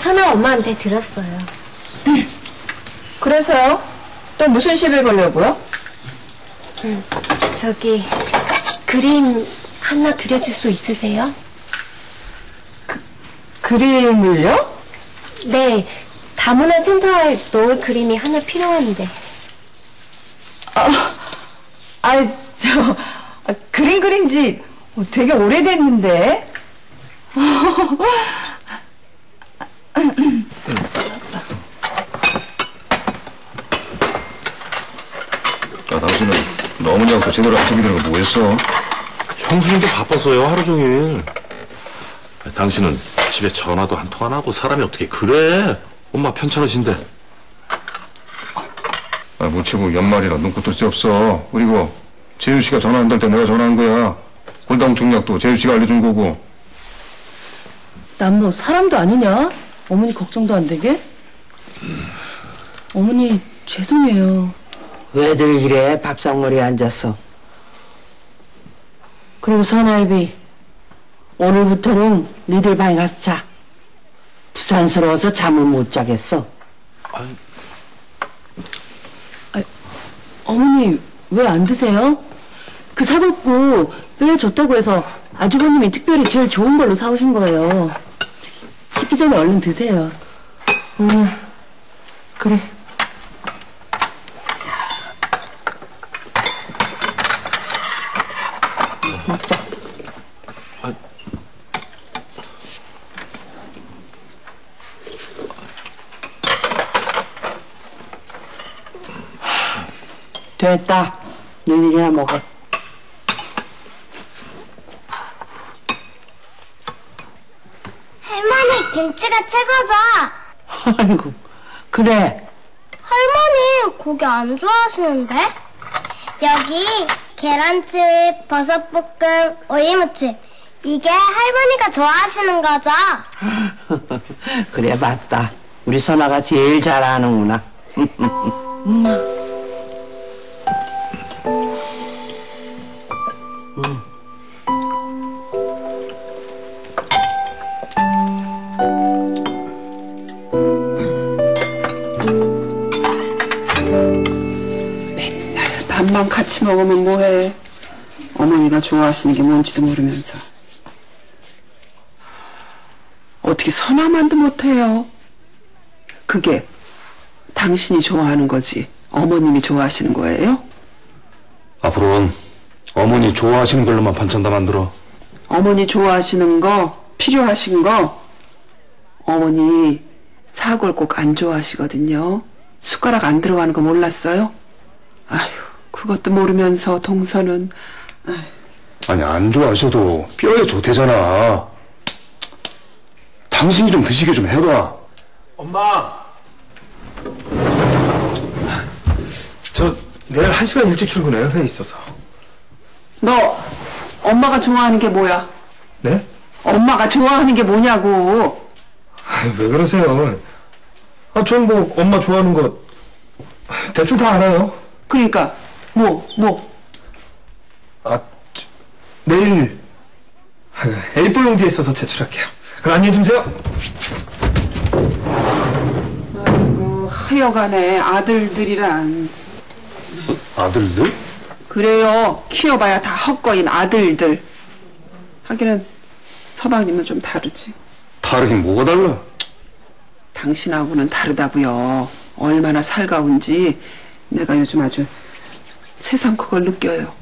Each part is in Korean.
선아 엄마한테 들었어요. 그래서요? 또 무슨 시비 걸려고요? 저기 그림 하나 그려줄 수 있으세요? 그림을요? 네, 다문화 센터에 놓을 그림이 하나 필요한데. 아, 저, 아, 그림 그린 지 되게 오래됐는데. 야, 당신은 어머니하고 제대로 안 챙기는 거 뭐했어? 형수님도 바빴어요 하루 종일 당신은 집에 전화도 한 통 안 하고 사람이 어떻게 그래 엄마 편찮으신데 아, 묻히고 연말이라 눈꽃도 새 없어. 그리고 재유 씨가 전화 안 될 때 내가 전화한 거야. 골다공 청약도 재유 씨가 알려준 거고. 난 뭐 사람도 아니냐? 어머니 걱정도 안 되게? 어머니 죄송해요. 왜들 이래 밥상머리에 앉았어 그리고 선아이비 오늘부터는 니들 방에 가서 자 부산스러워서 잠을 못 자겠어 어머니 왜 안 드세요? 그 뼈에 좋다고 해서 아주버님이 특별히 제일 좋은 걸로 사오신 거예요. 식기 전에 얼른 드세요. 그래. 먹자. 됐다. 너희들이나 먹어 할머니 김치가 최고죠. 아이고 그래 할머니 고기 안 좋아하시는데? 여기 계란찜, 버섯볶음, 오이무침. 이게 할머니가 좋아하시는 거죠? 그래 맞다 우리 선아가 제일 잘하는구나 밥만 같이 먹으면 뭐해. 어머니가 좋아하시는 게 뭔지도 모르면서. 어떻게 선함만도 못해요. 그게 당신이 좋아하는 거지. 어머님이 좋아하시는 거예요? 앞으로는 어머니 좋아하시는 걸로만 반찬 다 만들어 어머니 좋아하시는 거, 필요하신 거, 어머니 사골 꼭 안 좋아하시거든요. 숟가락 안 들어가는 거 몰랐어요? 아휴, 그것도 모르면서 동서는, 아니 안 좋아하셔도 뼈에 좋대잖아 당신이 좀 드시게 좀 해봐 엄마! 저 내일 한 시간 일찍 출근해요, 회의 있어서. 너 엄마가 좋아하는 게 뭐야? 네? 엄마가 좋아하는 게 뭐냐고. 왜 그러세요? 아, 전 뭐 엄마 좋아하는 거 대충 다 알아요. 그러니까 뭐 뭐. 아, 저, 내일 아유, A4 용지에 있어서 제출할게요. 그럼 안녕히 주무세요. 아이고 하여간에 아들들이란. 아들들? 그래요. 키워봐야 다 헛거인 아들들. 하기는 서방님은 좀 다르지. 다르긴 뭐가 달라 당신하고는 다르다고요. 얼마나 살가운지 내가 요즘 아주 세상 그걸 느껴요.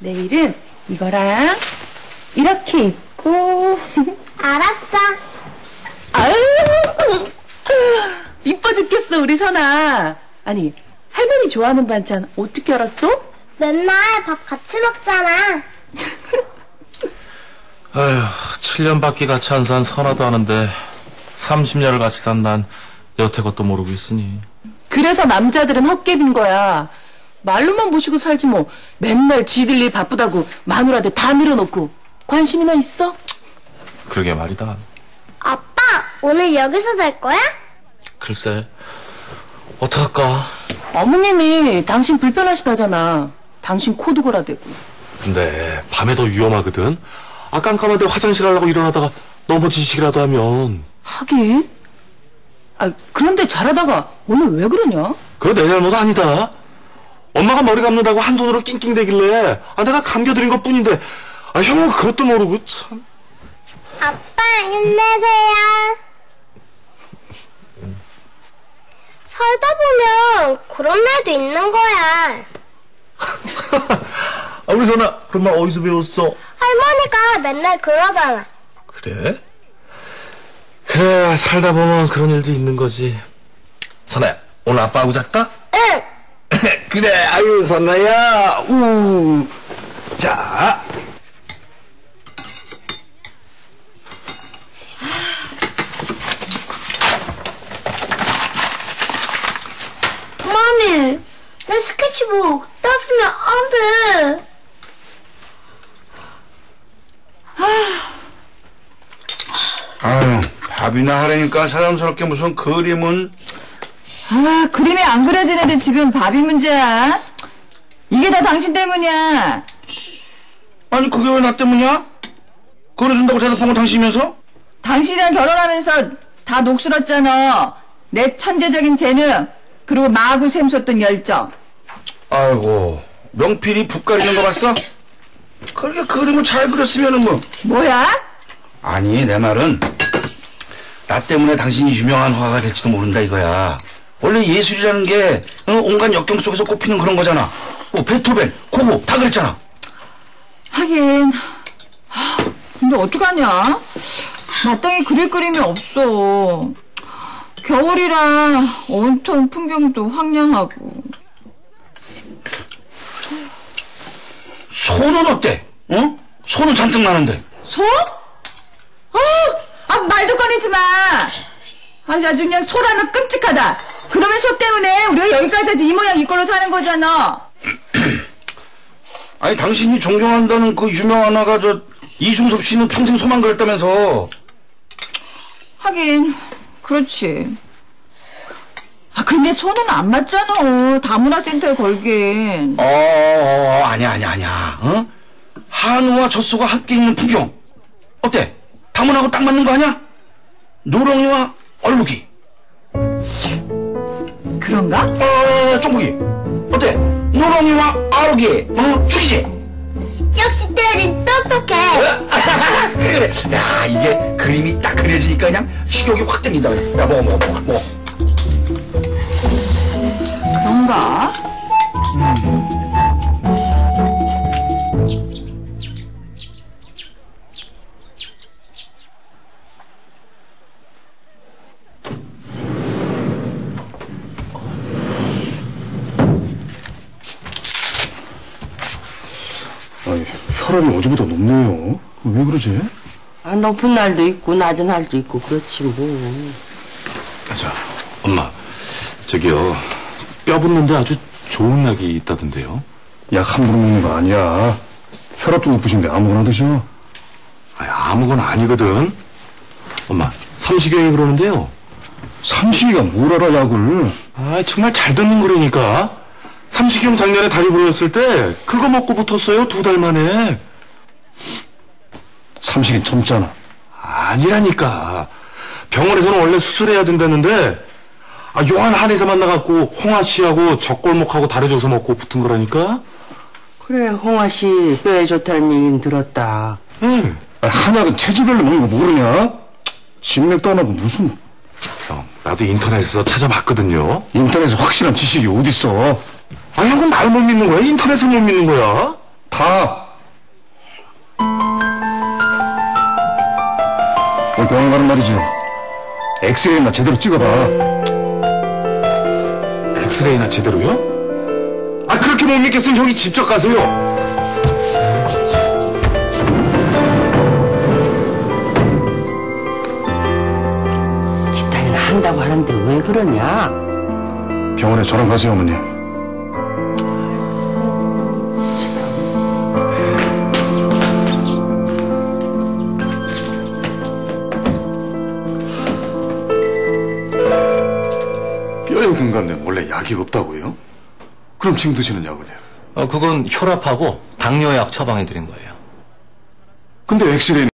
내일은 이거랑 이렇게 입고 알았어. 아유 이뻐 죽겠어 우리 선아. 아니 할머니 좋아하는 반찬 어떻게 알았어? 맨날 밥 같이 먹잖아. 아휴 7년 밖에 같이 안 산 선화도 하는데 30년을 같이 산 난 여태 것도 모르고 있으니 그래서 남자들은 헛개빈 거야. 말로만 모시고 살지 뭐. 맨날 지들 일 바쁘다고 마누라들 다 밀어놓고 관심이나 있어? 그러게 말이다 아빠, 오늘 여기서 잘 거야? 글쎄 어떡할까 어머님이 당신 불편하시다잖아. 당신 코도 골아대고. 근데 밤에 더 위험하거든. 아 깜깜한데 화장실 하려고 일어나다가 넘어지시기라도 하면 하긴. 아, 그런데 잘하다가 오늘 왜 그러냐? 그거 내 잘못 아니다. 엄마가 머리 감는다고 한 손으로 낑낑대길래 아 내가 감겨드린 것 뿐인데 아 형은 그것도 모르고 참. 아빠 힘내세요. 살다 보면 그런 날도 있는 거야. 아 우리 선아 그런 말 어디서 배웠어? 할머니가 맨날 그러잖아. 그래? 그래 살다 보면 그런 일도 있는 거지. 선아야 오늘 아빠하고 잘까? 응. 그래, 아유, 선나야. 우. 자. 머미, 내 스케치북 땄으면 안 돼. 아유, 밥이나 하라니까 사람스럽게 무슨 그림은. 아, 그림이 안 그려지는데 지금 밥이 문제야? 이게 다 당신 때문이야. 아니, 그게 왜 나 때문이야? 그려준다고 대답한 건 당신이면서? 당신이랑 결혼하면서 다 녹슬었잖아. 내 천재적인 재능, 그리고 마구 샘솟던 열정. 아이고, 명필이 붓 가리는 거 봤어? 그렇게 그림을 잘 그렸으면은 뭐. 뭐야? 아니, 내 말은, 나 때문에 당신이 유명한 화가가 될지도 모른다 이거야. 원래 예술이라는 게, 어, 온갖 역경 속에서 꼽히는 그런 거잖아. 뭐, 베토벤, 고고, 다 그랬잖아. 하긴. 하, 근데 어떡하냐? 마땅히 그릴 그림이 없어. 겨울이라 온통 풍경도 황량하고. 소는 어때? 어? 소는 잔뜩 나는데. 소? 어? 아, 말도 꺼내지 마! 아주, 아주 그냥 소라면 끔찍하다. 그러면 소 때문에 우리가 여기까지 하지 이 모양 이 꼴로 사는 거잖아. 아니, 당신이 존경한다는 그 유명한 화가 저, 이중섭 씨는 평생 소만 그렸다면서. 하긴, 그렇지. 아, 근데 소는 안 맞잖아. 다문화센터에 걸긴. 어, 어, 어, 아니야, 아니야, 아니야. 어? 한우와 젖소가 함께 있는 풍경. 어때? 다문하고 딱 맞는 거 아니야? 노렁이와 얼룩이. 그런가? 어, 쫑국이. 어때? 노렁이와 얼룩이. 어, 죽이지? 역시 때리 똑똑해. 그래, 그래. 야, 이게 그림이 딱 그려지니까 그냥 식욕이 확 땡긴다. 야, 먹어, 먹어, 먹어. 먹어. 그런가? 아니, 혈압이 어제보다 높네요. 왜 그러지? 아, 높은 날도 있고 낮은 날도 있고 그렇지 뭐. 자 엄마 저기요 뼈 붙는데 아주 좋은 약이 있다던데요. 약 함부로 먹는 거 아니야. 혈압도 높으신데 아무거나 드셔. 아 아무건 아니거든. 엄마 삼시경이 그러는데요. 삼식이가 뭘 알아, 약을. 아 정말 잘 듣는 거라니까. 삼시경 작년에 다리 부러졌을 때 그거 먹고 붙었어요 두 달 만에. 삼식이 젊잖아. 아니라니까. 병원에서는 원래 수술해야 된다는데 아 용한 한의사 만나갖고 홍아 씨하고 젖골목하고 다려줘서 먹고 붙은 거라니까. 그래 홍아 씨 뼈에 좋다는 얘기는 들었다. 응. 아니, 한약은 체질별로 먹는 거 모르냐? 진맥도 안 하고 무슨 형 나도 인터넷에서 찾아봤거든요. 인터넷에 확실한 지식이 어딨어. 아 형은 날못 믿는 거야? 인터넷을 못 믿는 거야? 다. 오늘 병원 가는 말이지. 엑스레이나 제대로 찍어봐. 엑스레이나 제대로요? 아 그렇게 못 믿겠으면 형이 직접 가세요. 한다고 하는데 왜 그러냐? 병원에 저랑 가세요, 어머니. 약이 없다고요? 그럼 지금 드시는 약은요? 어, 그건 혈압하고 당뇨약 처방해 드린 거예요. 근데 엑스레이는